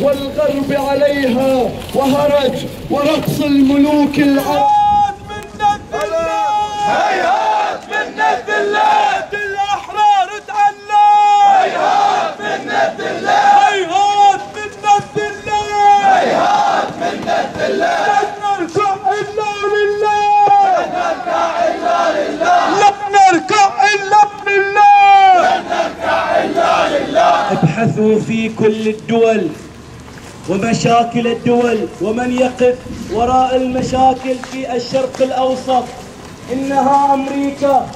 والغرب عليها وهرج ورقص الملوك العرب. هيهات من الذلات الأحرار تعلى هيهات من الذلات هيهات منا الذلات هيهات من الذلات لن نركع إلا لله. نركع إلا لله. لن نركع إلا بالله نركع إلا لله. ابحثوا في كل الدول. ومشاكل الدول ومن يقف وراء المشاكل في الشرق الأوسط. إنها أمريكا.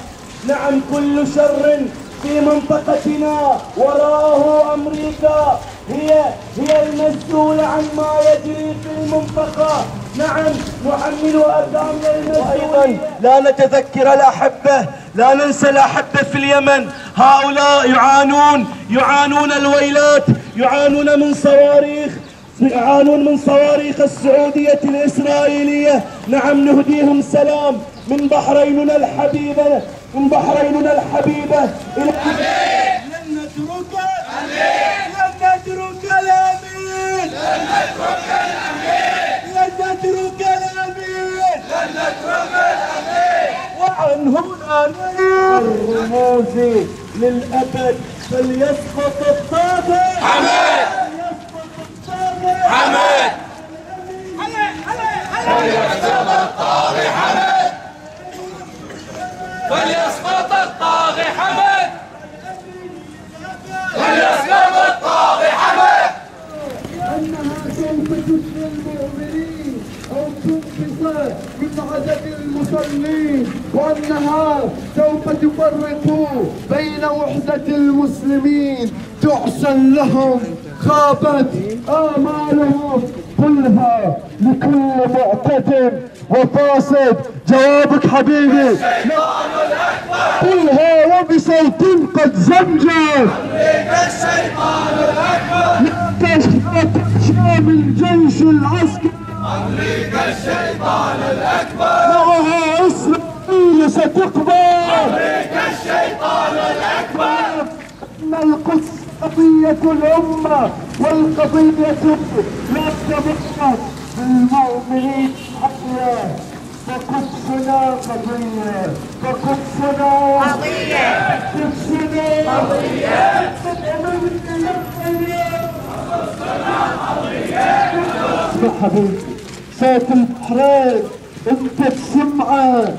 نعم كل شر في منطقتنا. وراءه أمريكا. هي هي المسؤولة عن ما يجري في المنطقة. نعم نحمل أثامنا المسؤولية لا نتذكر الأحبة لا ننسى الأحبة في اليمن. هؤلاء يعانون يعانون الويلات يعانون من صواريخ يعانون من صواريخ السعودية الإسرائيلية. نعم نهديهم سلام. من بحريننا الحبيبة من بحريننا الحبيبة إلى لن لن لن لن الرموز للأبد فليسقط الطاغي تسلي المؤمنين أو تنقص من عدد المصلين وأنها سوف تفرق بين وحدة المسلمين تحسن لهم خابت آمالهم قلها لكل معتد وفاسد جوابك حبيبي قلها وبصوت قد زمجر تخشى من جيش العسكر. أمريكا الشيطان الأكبر. معها إسرائيل ستقبل. أمريكا الشيطان الأكبر. أن القدس قضية الأمة والقضية لا تمت بالمؤمنين حقا فقدسنا قضية فقدسنا قضية قدسنا قضية. حبيبي صوت البحرين انت تسمعه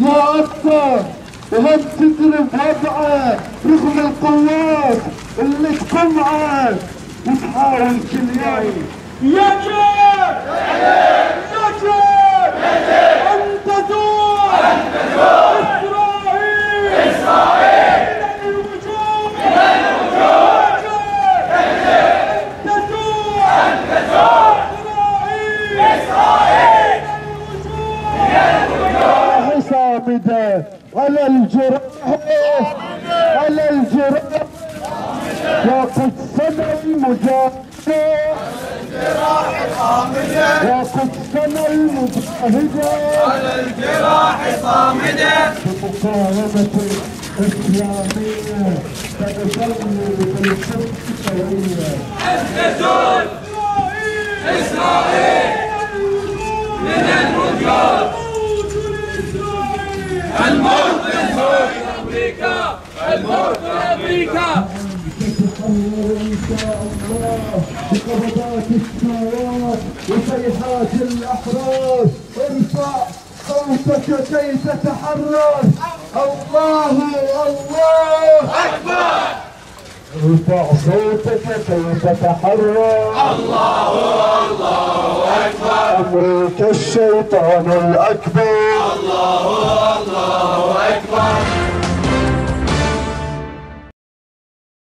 يا أكثر وهم تضرب وضعه رغم القوات اللي تقمعة؟ وتحاول كل يوم يجب يجب أن تزور إسرائيل إسرائيل إلى الوجود إلى الوجود يجب أن تزور إسرائيل إسرائيل إلى الوجود صامدة على الجراح على الجراح وقد سمع المجاهدة وقد سمع المجاهدة على الجراح صامدة بمقاومة إسلامية تتسلل بالقدس سوية نزول وصيحات الأحرار ارفع صوتك كي تتحرر الله الله. أكبر ارفع صوتك كي تتحرر الله الله أكبر أمريكا الشيطان الأكبر. الله الله أكبر